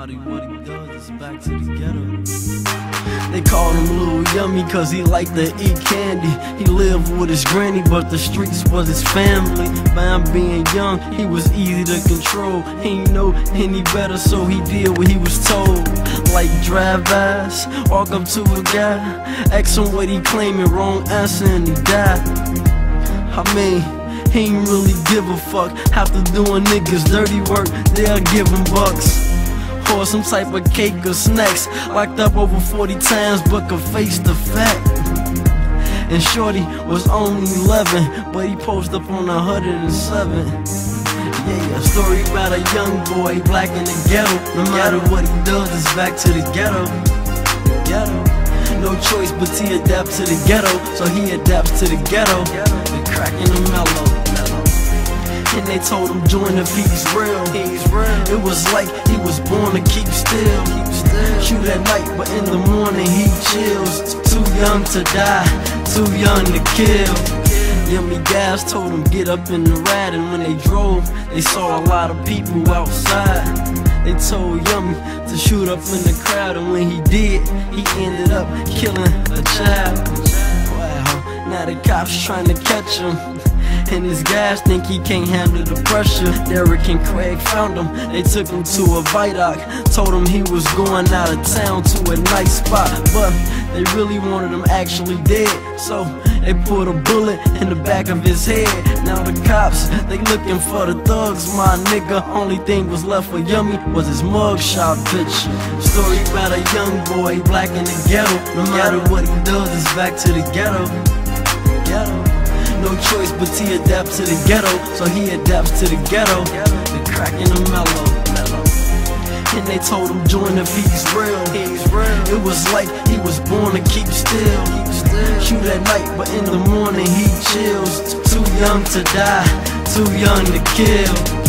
matter what he does, it's back to the ghetto. They called him Lil Yummy cause he liked to eat candy. He lived with his granny, but the streets was his family. By him being young, he was easy to control. He ain't know any better, so he did what he was told. Like drive ass, walk up to a guy, ask him what he claiming, wrong answer, and he died. I mean, he ain't really give a fuck. After doing niggas dirty work, they'll give him bucks. Or some type of cake or snacks. Locked up over 40 times, but could face the fact. And Shorty was only 11, but he posted up on 107. Yeah, a story about a young boy, black in the ghetto. No matter what he does, it's back to the ghetto. Ghetto. No choice but to adapt to the ghetto, so he adapts to the ghetto. The crack in mellow. And they told him join the he's real. He's real. It was like he was born to keep still. Keep still. Shoot at night, but in the morning he chills. Too young to die, too young to kill. Yummy guys told him get up in the ride, and when they drove, they saw a lot of people outside. They told Yummy to shoot up in the crowd, and when he did, he ended up killing a child. The cops trying to catch him. And his guys think he can't handle the pressure. Derrick and Craig found him. They took him to a Vidoc. Told him he was going out of town to a nice spot. But they really wanted him actually dead. So they put a bullet in the back of his head. Now the cops, they looking for the thugs. My nigga, only thing was left for Yummy was his mugshot picture. Story about a young boy, black in the ghetto. No matter what he does, it's back to the ghetto. Ghetto. No choice but to adapt to the ghetto, so he adapts to the ghetto. The crack in the mellow. And they told him join if he's real. He's real. It was like he was born to keep still. Keep still. Shoot at night, but in the morning he chills. Too young to die, too young to kill.